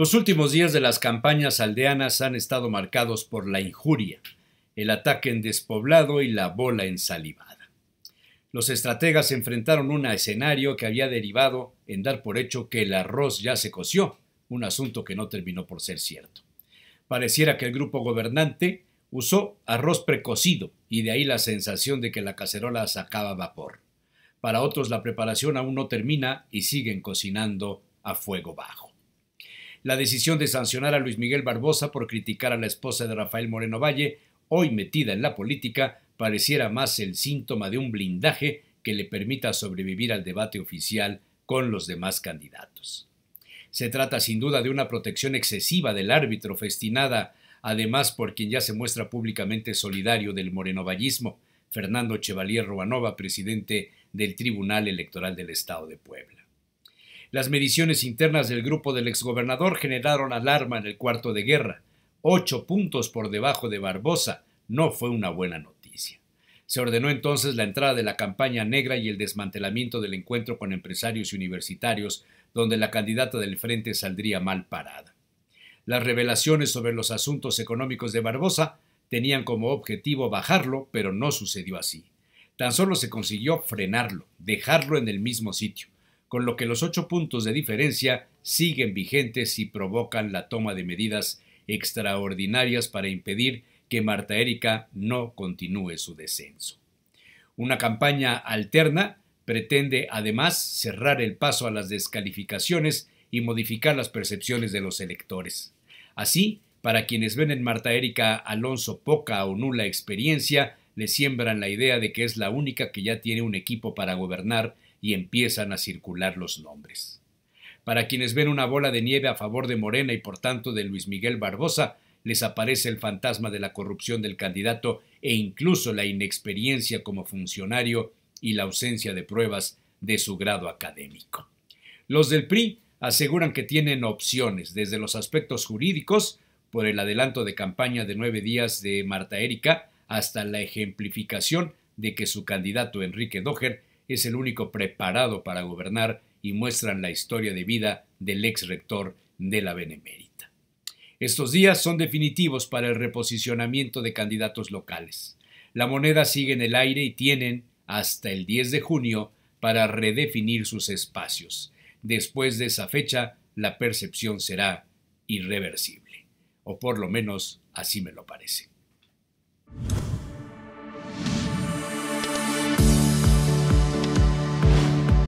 Los últimos días de las campañas aldeanas han estado marcados por la injuria, el ataque en despoblado y la bola ensalivada. Los estrategas enfrentaron un escenario que había derivado en dar por hecho que el arroz ya se coció, un asunto que no terminó por ser cierto. Pareciera que el grupo gobernante usó arroz precocido y de ahí la sensación de que la cacerola sacaba vapor. Para otros la preparación aún no termina y siguen cocinando a fuego bajo. La decisión de sancionar a Luis Miguel Barbosa por criticar a la esposa de Rafael Moreno Valle, hoy metida en la política, pareciera más el síntoma de un blindaje que le permita sobrevivir al debate oficial con los demás candidatos. Se trata sin duda de una protección excesiva del árbitro, festinada además por quien ya se muestra públicamente solidario del morenovallismo, Fernando Chevalier Roanova, presidente del Tribunal Electoral del Estado de Puebla. Las mediciones internas del grupo del exgobernador generaron alarma en el cuarto de guerra. Ocho puntos por debajo de Barbosa no fue una buena noticia. Se ordenó entonces la entrada de la campaña negra y el desmantelamiento del encuentro con empresarios y universitarios, donde la candidata del frente saldría mal parada. Las revelaciones sobre los asuntos económicos de Barbosa tenían como objetivo bajarlo, pero no sucedió así. Tan solo se consiguió frenarlo, dejarlo en el mismo sitio con lo que los ocho puntos de diferencia siguen vigentes y provocan la toma de medidas extraordinarias para impedir que Marta Erika no continúe su descenso. Una campaña alterna pretende además cerrar el paso a las descalificaciones y modificar las percepciones de los electores. Así, para quienes ven en Marta Erika Alonso poca o nula experiencia, le siembran la idea de que es la única que ya tiene un equipo para gobernar y empiezan a circular los nombres. Para quienes ven una bola de nieve a favor de Morena y por tanto de Luis Miguel Barbosa, les aparece el fantasma de la corrupción del candidato e incluso la inexperiencia como funcionario y la ausencia de pruebas de su grado académico. Los del PRI aseguran que tienen opciones desde los aspectos jurídicos, por el adelanto de campaña de nueve días de Marta Erika, hasta la ejemplificación de que su candidato Enrique Doher es el único preparado para gobernar y muestran la historia de vida del ex rector de la Benemérita. Estos días son definitivos para el reposicionamiento de candidatos locales. La moneda sigue en el aire y tienen hasta el 10 de junio para redefinir sus espacios. Después de esa fecha, la percepción será irreversible, o por lo menos así me lo parece.